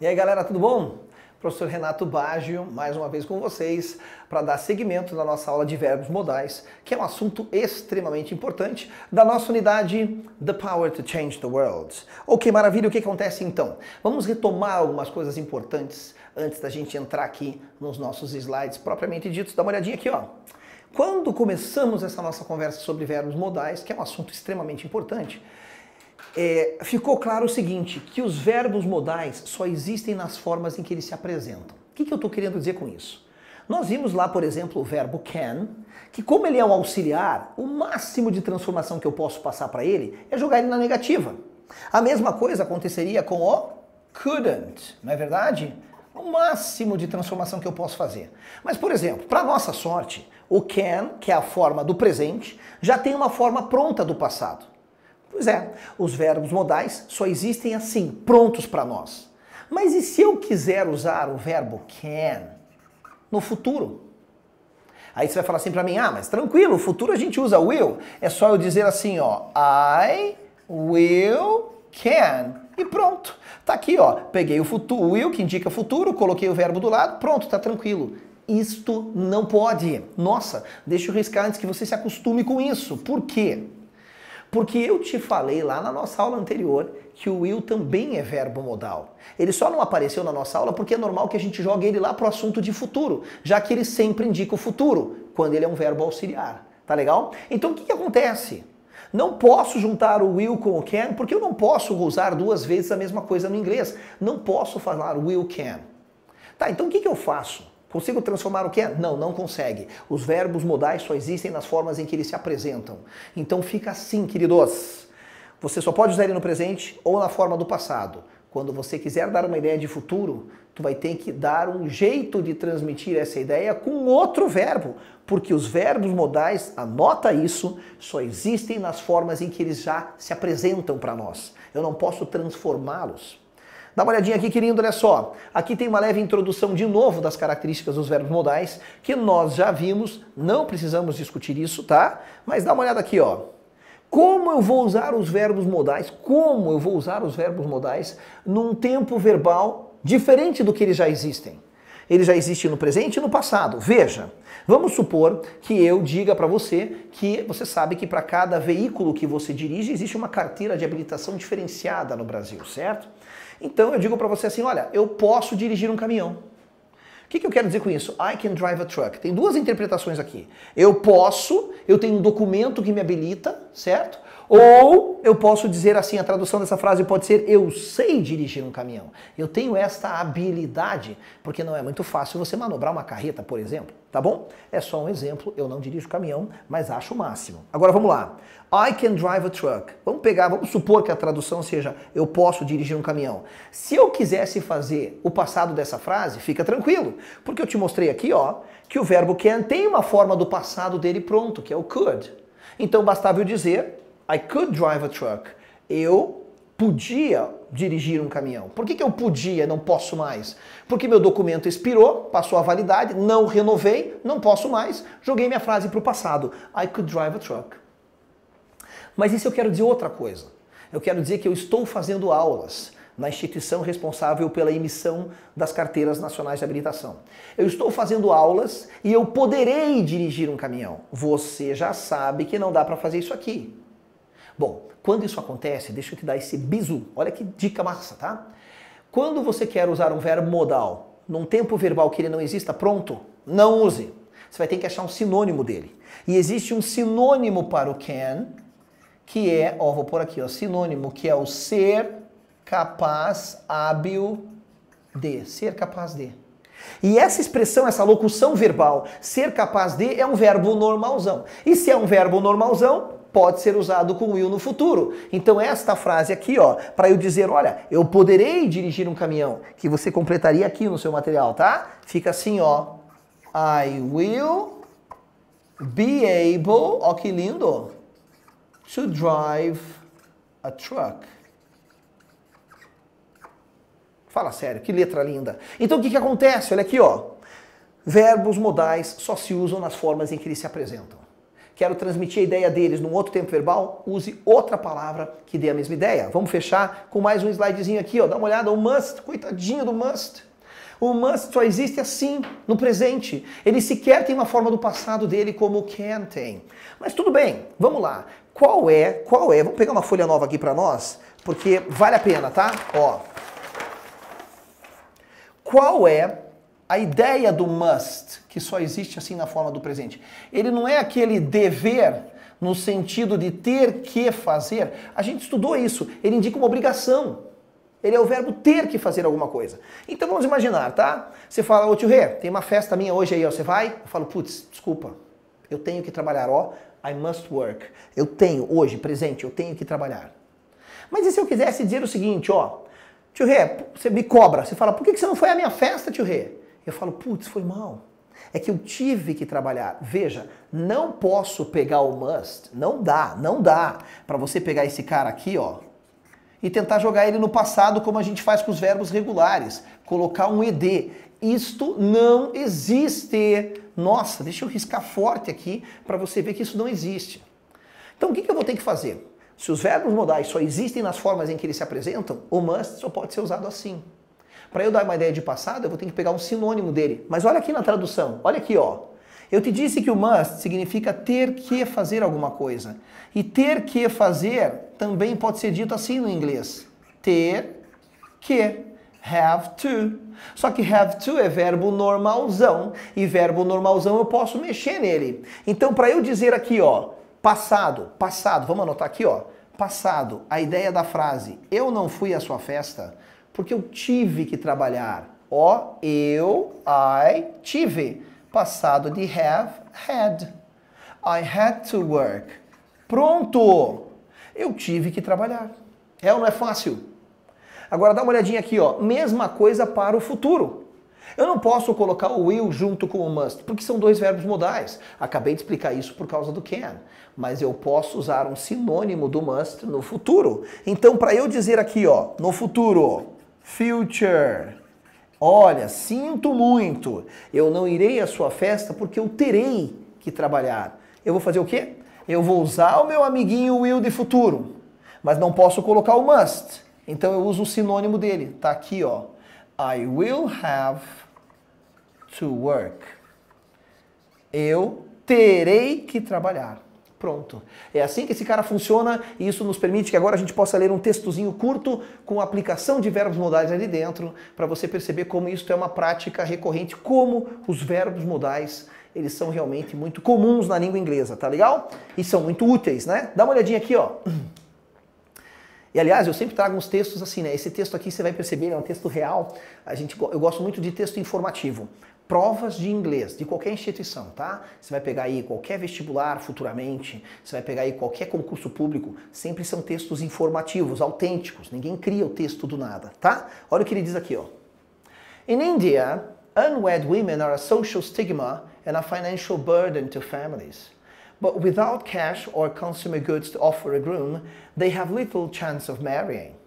E aí galera, tudo bom? Professor Renato Baggio, mais uma vez com vocês, para dar seguimento na nossa aula de verbos modais, que é um assunto extremamente importante da nossa unidade The Power to Change the World. Ok, maravilha, o que acontece então? Vamos retomar algumas coisas importantes antes da gente entrar aqui nos nossos slides propriamente ditos. Dá uma olhadinha aqui, ó. Quando começamos essa nossa conversa sobre verbos modais, que é um assunto extremamente importante, é, ficou claro o seguinte, que os verbos modais só existem nas formas em que eles se apresentam. O que, que eu estou querendo dizer com isso? Nós vimos lá, por exemplo, o verbo can, que como ele é um auxiliar, o máximo de transformação que eu posso passar para ele é jogar ele na negativa. A mesma coisa aconteceria com o couldn't, não é verdade? O máximo de transformação que eu posso fazer. Mas, por exemplo, para nossa sorte, o can, que é a forma do presente, já tem uma forma pronta do passado. Pois é, os verbos modais só existem assim, prontos para nós. Mas e se eu quiser usar o verbo can no futuro? Aí você vai falar assim para mim: "Ah, mas tranquilo, no futuro a gente usa will". É só eu dizer assim, ó: I will can e pronto. Tá aqui, ó. Peguei o futuro, will que indica futuro, coloquei o verbo do lado, pronto, tá tranquilo. Isto não pode. Nossa, deixa eu riscar antes que você se acostume com isso. Por quê? Porque eu te falei lá na nossa aula anterior que o will também é verbo modal. Ele só não apareceu na nossa aula porque é normal que a gente jogue ele lá para o assunto de futuro, já que ele sempre indica o futuro, quando ele é um verbo auxiliar. Tá legal? Então o que, que acontece? Não posso juntar o will com o can, porque eu não posso usar duas vezes a mesma coisa no inglês. Não posso falar will can. Tá, então o que, que eu faço? Consigo transformar o que é? Não, não consegue. Os verbos modais só existem nas formas em que eles se apresentam. Então fica assim, queridos. Você só pode usar ele no presente ou na forma do passado. Quando você quiser dar uma ideia de futuro, tu vai ter que dar um jeito de transmitir essa ideia com outro verbo, porque os verbos modais, anota isso, só existem nas formas em que eles já se apresentam para nós. Eu não posso transformá-los. Dá uma olhadinha aqui, querido, olha só. Aqui tem uma leve introdução de novo das características dos verbos modais, que nós já vimos, não precisamos discutir isso, tá? Mas dá uma olhada aqui, ó. Como eu vou usar os verbos modais? Como eu vou usar os verbos modais num tempo verbal diferente do que eles já existem? Ele já existe no presente e no passado. Veja, vamos supor que eu diga para você que você sabe que para cada veículo que você dirige existe uma carteira de habilitação diferenciada no Brasil, certo? Então eu digo para você assim, olha, eu posso dirigir um caminhão. O que, que, eu quero dizer com isso? I can drive a truck. Tem duas interpretações aqui. Eu posso, eu tenho um documento que me habilita, certo? Ou eu posso dizer assim, a tradução dessa frase pode ser eu sei dirigir um caminhão. Eu tenho esta habilidade, porque não é muito fácil você manobrar uma carreta, por exemplo, tá bom? É só um exemplo, eu não dirijo caminhão, mas acho o máximo. Agora vamos lá. I can drive a truck. Vamos pegar, vamos supor que a tradução seja eu posso dirigir um caminhão. Se eu quisesse fazer o passado dessa frase, fica tranquilo, porque eu te mostrei aqui, ó, que o verbo can tem uma forma do passado dele pronto, que é o could. Então bastava eu dizer I could drive a truck. Eu podia dirigir um caminhão. Por que, que eu podia, não posso mais? Porque meu documento expirou, passou a validade, não renovei, não posso mais, joguei minha frase para o passado. I could drive a truck. Mas isso eu quero dizer outra coisa. Eu quero dizer que eu estou fazendo aulas na instituição responsável pela emissão das carteiras nacionais de habilitação. Eu estou fazendo aulas e eu poderei dirigir um caminhão. Você já sabe que não dá para fazer isso aqui. Bom, quando isso acontece, deixa eu te dar esse bizu. Olha que dica massa, tá? Quando você quer usar um verbo modal num tempo verbal que ele não exista pronto, não use. Você vai ter que achar um sinônimo dele. E existe um sinônimo para o can, que é, ó, vou pôr aqui, ó, sinônimo, que é o ser capaz, hábil de. Ser capaz de. E essa expressão, essa locução verbal, ser capaz de, é um verbo normalzão. E se é um verbo normalzão, pode ser usado com will no futuro. Então esta frase aqui, ó, para eu dizer, olha, eu poderei dirigir um caminhão, que você completaria aqui no seu material, tá? Fica assim, ó. I will be able, ó que lindo, to drive a truck. Fala sério, que letra linda. Então o que, que acontece? Olha aqui, ó. Verbos modais só se usam nas formas em que eles se apresentam. Quero transmitir a ideia deles num outro tempo verbal, use outra palavra que dê a mesma ideia. Vamos fechar com mais um slidezinho aqui, ó. Dá uma olhada, o must, coitadinho do must. O must só existe assim, no presente. Ele sequer tem uma forma do passado dele como o can tem. Mas tudo bem, vamos lá. Qual é, qual é, vamos pegar uma folha nova aqui para nós, porque vale a pena, tá? Ó. Qual é a ideia do must, que só existe assim na forma do presente? Ele não é aquele dever no sentido de ter que fazer. A gente estudou isso. Ele indica uma obrigação. Ele é o verbo ter que fazer alguma coisa. Então vamos imaginar, tá? Você fala, ô tio Rê, tem uma festa minha hoje aí, ó, você vai? Eu falo, putz, desculpa, eu tenho que trabalhar, ó, I must work. Eu tenho, hoje, presente, eu tenho que trabalhar. Mas e se eu quisesse dizer o seguinte, ó, tio Rê, você me cobra, você fala, por que você não foi à minha festa, tio Rê? Eu falo, putz, foi mal. É que eu tive que trabalhar. Veja, não posso pegar o must, não dá, não dá para você pegar esse cara aqui, ó, e tentar jogar ele no passado como a gente faz com os verbos regulares, colocar um ed. Isto não existe. Nossa, deixa eu riscar forte aqui para você ver que isso não existe. Então o que, que eu vou ter que fazer? Se os verbos modais só existem nas formas em que eles se apresentam, o must só pode ser usado assim. Para eu dar uma ideia de passado, eu vou ter que pegar um sinônimo dele. Mas olha aqui na tradução, olha aqui, ó. Eu te disse que o must significa ter que fazer alguma coisa. E ter que fazer também pode ser dito assim no inglês. Ter que. Have to. Só que have to é verbo normalzão. E verbo normalzão eu posso mexer nele. Então, para eu dizer aqui, ó, passado, passado, vamos anotar aqui, ó. Passado, a ideia da frase, eu não fui à sua festa porque eu tive que trabalhar. Ó, eu, I, tive passado de have, had. I had to work. Pronto! Eu tive que trabalhar. É ou não é fácil? Agora dá uma olhadinha aqui, ó. Mesma coisa para o futuro. Eu não posso colocar o will junto com o must, porque são dois verbos modais. Acabei de explicar isso por causa do can. Mas eu posso usar um sinônimo do must no futuro. Então, para eu dizer aqui, ó, no futuro, future, Olha, sinto muito, eu não irei à sua festa porque eu terei que trabalhar. Eu vou fazer o quê? Eu vou usar o meu amiguinho will de futuro, mas não posso colocar o must. Então eu uso o sinônimo dele. Tá aqui, ó. I will have to work. Eu terei que trabalhar. Pronto. É assim que esse cara funciona e isso nos permite que agora a gente possa ler um textozinho curto com aplicação de verbos modais ali dentro, para você perceber como isso é uma prática recorrente, como os verbos modais eles são realmente muito comuns na língua inglesa, tá legal? E são muito úteis, né? Dá uma olhadinha aqui, ó. E aliás, eu sempre trago uns textos assim, né? Esse texto aqui você vai perceber, é um texto real. A gente, eu gosto muito de texto informativo provas de inglês de qualquer instituição, tá? Você vai pegar aí qualquer vestibular futuramente, você vai pegar aí qualquer concurso público, sempre são textos informativos, autênticos. Ninguém cria o texto do nada, tá? Olha o que ele diz aqui, ó. In India, unwed women are a social stigma and a financial burden to families. But without cash or consumer goods to offer a groom, they have little chance of marrying.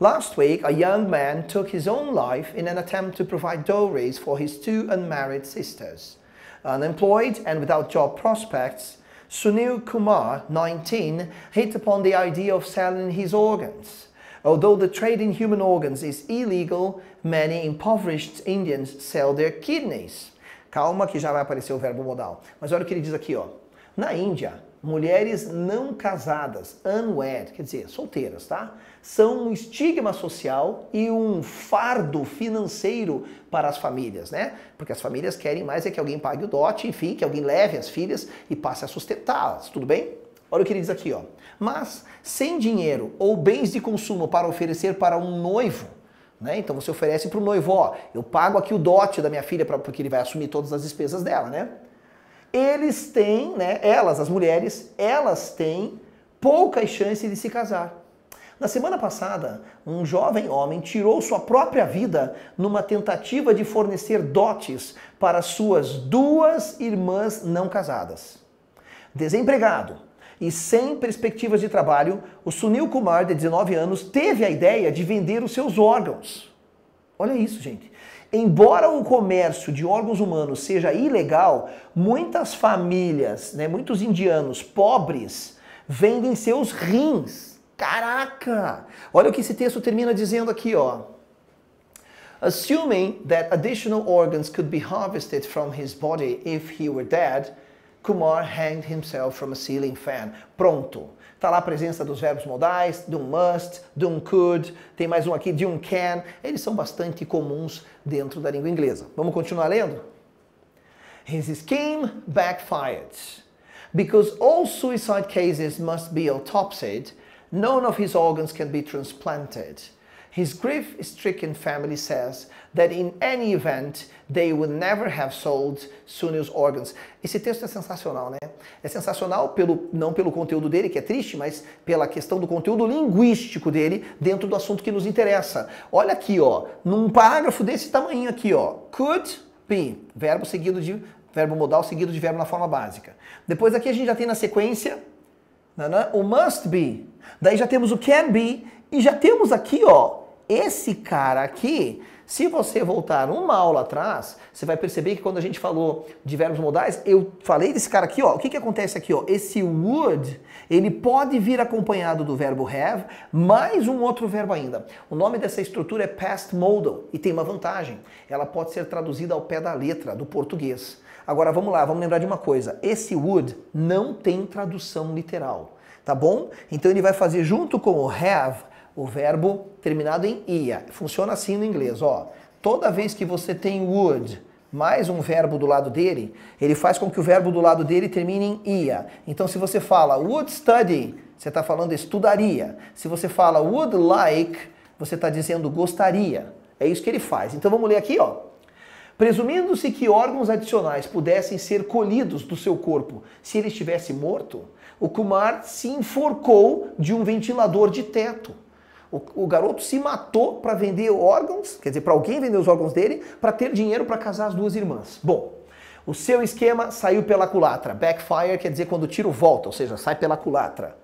Last week, a young man took his own life in an attempt to provide dowries for his two unmarried sisters. Unemployed and without job prospects, Sunil Kumar, 19, hit upon the idea of selling his organs. Although the trade in human organs is illegal, many impoverished Indians sell their kidneys. Calma que já vai aparecer o verbo modal. Mas olha o que ele diz aqui, ó. Na Índia, mulheres não casadas, unwed, quer dizer, solteiras, tá? São um estigma social e um fardo financeiro para as famílias, né? Porque as famílias querem mais é que alguém pague o dote, enfim, que alguém leve as filhas e passe a sustentá-las, tudo bem? Olha o que ele diz aqui, ó. Mas sem dinheiro ou bens de consumo para oferecer para um noivo, né? Então você oferece para o noivo, ó, eu pago aqui o dote da minha filha pra, porque ele vai assumir todas as despesas dela, né? Eles têm, né, elas, as mulheres, elas têm poucas chances de se casar. Na semana passada, um jovem homem tirou sua própria vida numa tentativa de fornecer dotes para suas duas irmãs não casadas. Desempregado e sem perspectivas de trabalho, o Sunil Kumar, de 19 anos, teve a ideia de vender os seus órgãos. Olha isso, gente. Embora o comércio de órgãos humanos seja ilegal, muitas famílias, né, muitos indianos pobres vendem seus rins. Caraca! Olha o que esse texto termina dizendo aqui, ó. Assuming that additional organs could be harvested from his body if he were dead, Kumar hanged himself from a ceiling fan. Pronto. Está lá a presença dos verbos modais, de um must, de um could, tem mais um aqui, de um can. Eles são bastante comuns dentro da língua inglesa. Vamos continuar lendo? His scheme backfired. Because all suicide cases must be autopsied, none of his organs can be transplanted. His grief-stricken family says that in any event they would never have sold Sunil's organs. Esse texto é sensacional, né? É sensacional pelo não pelo conteúdo dele, que é triste, mas pela questão do conteúdo linguístico dele dentro do assunto que nos interessa. Olha aqui, ó, num parágrafo desse tamanho aqui, ó, could be, verbo seguido de verbo modal seguido de verbo na forma básica. Depois aqui a gente já tem na sequência o must be. Daí já temos o can be e já temos aqui, ó, esse cara aqui, se você voltar uma aula atrás, você vai perceber que quando a gente falou de verbos modais, eu falei desse cara aqui, ó. O que, que acontece aqui, ó? Esse would, ele pode vir acompanhado do verbo have, mais um outro verbo ainda. O nome dessa estrutura é past modal e tem uma vantagem. Ela pode ser traduzida ao pé da letra do português. Agora vamos lá, vamos lembrar de uma coisa. Esse would não tem tradução literal, tá bom? Então ele vai fazer junto com o have o verbo terminado em ia. Funciona assim no inglês, ó. Toda vez que você tem would mais um verbo do lado dele, ele faz com que o verbo do lado dele termine em ia. Então se você fala would study, você está falando estudaria. Se você fala would like, você está dizendo gostaria. É isso que ele faz. Então vamos ler aqui, ó. Presumindo-se que órgãos adicionais pudessem ser colhidos do seu corpo se ele estivesse morto, o Kumar se enforcou de um ventilador de teto. O, o garoto se matou para vender órgãos, quer dizer, para alguém vender os órgãos dele, para ter dinheiro para casar as duas irmãs. Bom, o seu esquema saiu pela culatra. Backfire quer dizer quando o tiro volta, ou seja, sai pela culatra.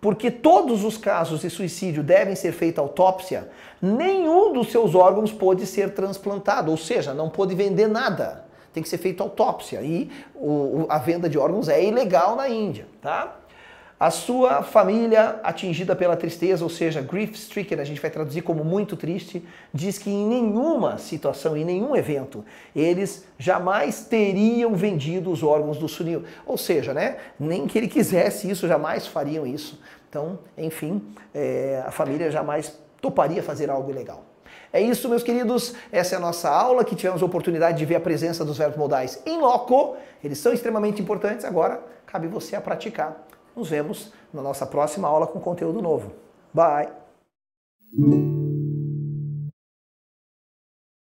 Porque todos os casos de suicídio devem ser feita autópsia, nenhum dos seus órgãos pode ser transplantado, ou seja, não pode vender nada. Tem que ser feita autópsia. E o, a venda de órgãos é ilegal na Índia, tá? A sua família atingida pela tristeza, ou seja, grief stricken, a gente vai traduzir como muito triste, diz que em nenhuma situação, em nenhum evento, eles jamais teriam vendido os órgãos do Sunil. Ou seja, né, nem que ele quisesse isso, jamais fariam isso. Então, enfim, é, a família jamais toparia fazer algo ilegal. É isso, meus queridos. Essa é a nossa aula que tivemos a oportunidade de ver a presença dos verbos modais em loco. Eles são extremamente importantes. Agora, cabe você a praticar. Nos vemos na nossa próxima aula com conteúdo novo. Bye!